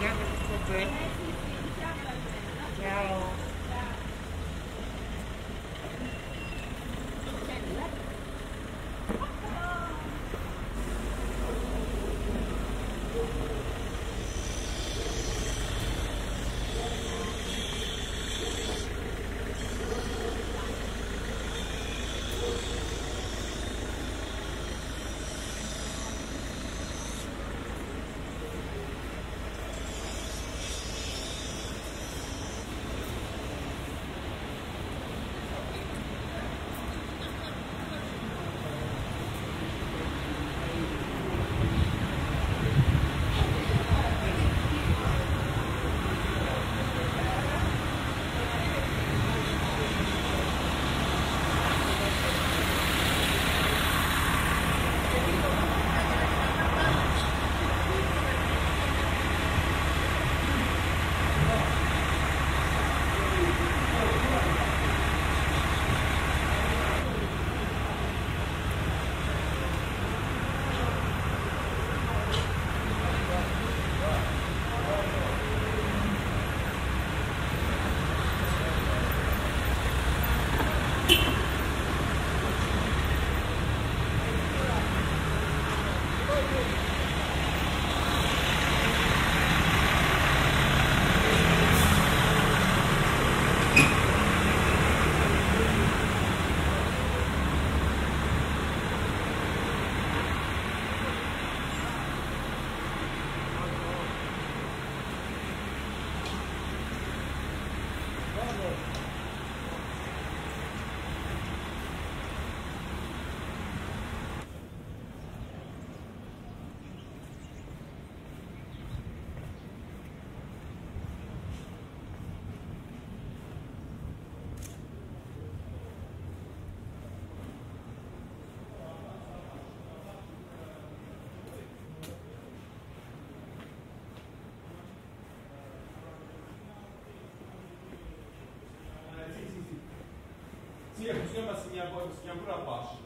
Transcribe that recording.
Yeah. Natomiast Siniagura Basz